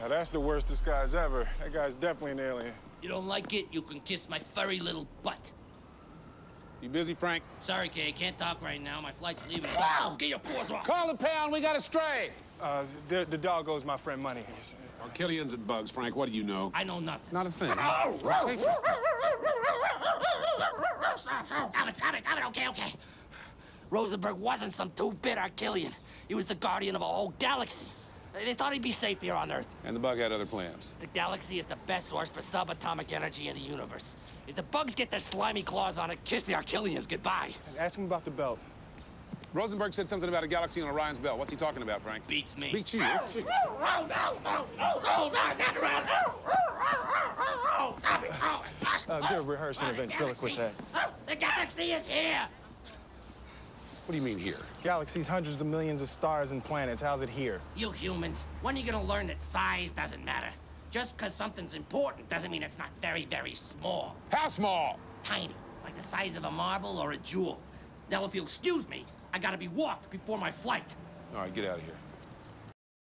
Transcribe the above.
Now, that's the worst disguise ever. That guy's definitely an alien. You don't like it? You can kiss my furry little butt. You busy, Frank? Sorry, Kay, can't talk right now. My flight's leaving. Wow! Get your paws off! Call the pound. We got a stray. Uh, the, the dog owes my friend money. Killian's and bugs, Frank. What do you know? I know nothing. Not a thing. Alex, Alex, Alex, okay, okay. Rosenberg wasn't some two-bit Arquillian. He was the guardian of a whole galaxy. They thought he'd be safe here on Earth. And the bug had other plans. The galaxy is the best source for subatomic energy in the universe. If the bugs get their slimy claws on it, kiss the Arquillians goodbye. Ask him about the belt. Rosenberg said something about a galaxy on Orion's belt. What's he talking about, Frank? Beats me. Beats you. Uh, they're rehearsing a ventriloquist act. The galaxy is here. What do you mean here? Galaxies, hundreds of millions of stars and planets. How's it here? You humans, when are you gonna learn that size doesn't matter? Just because something's important doesn't mean it's not very, very small. How small? Tiny, like the size of a marble or a jewel. Now, if you'll excuse me, I gotta be walked before my flight. All right, get out of here.